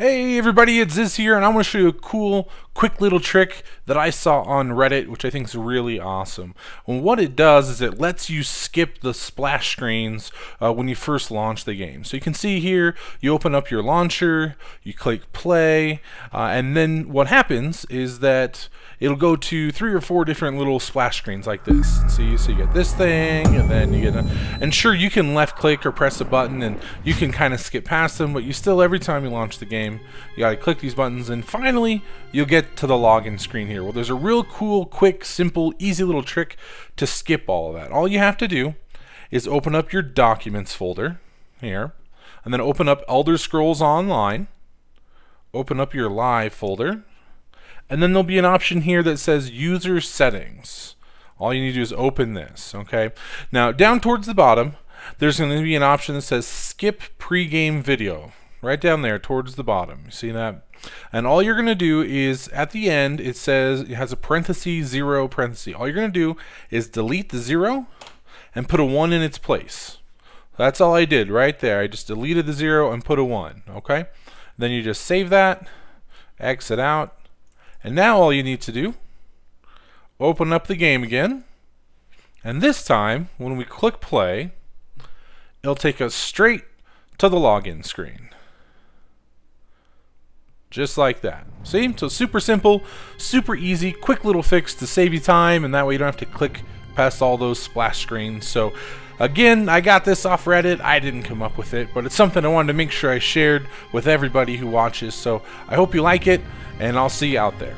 Hey everybody, it's Ziz here, and I'm going to show you a cool, quick little trick that I saw on Reddit, which I think is really awesome. And what it does is it lets you skip the splash screens uh, when you first launch the game. So you can see here, you open up your launcher, you click play, uh, and then what happens is that it'll go to three or four different little splash screens like this. See, so you get this thing, and then you get, a, and sure, you can left click or press a button, and you can kind of skip past them, but you still, every time you launch the game. You gotta click these buttons and finally you'll get to the login screen here. Well, there's a real cool, quick, simple, easy little trick to skip all of that. All you have to do is open up your documents folder here and then open up Elder Scrolls Online. Open up your live folder and then there'll be an option here that says user settings. All you need to do is open this, okay? Now, down towards the bottom, there's going to be an option that says skip pregame video right down there towards the bottom. You see that? And all you're going to do is, at the end, it says, it has a parenthesis, zero, parenthesis. All you're going to do is delete the zero and put a one in its place. That's all I did right there. I just deleted the zero and put a one, okay? Then you just save that, exit out, and now all you need to do, open up the game again, and this time, when we click play, it'll take us straight to the login screen. Just like that. See? So super simple, super easy, quick little fix to save you time, and that way you don't have to click past all those splash screens. So again, I got this off Reddit. I didn't come up with it, but it's something I wanted to make sure I shared with everybody who watches. So I hope you like it, and I'll see you out there.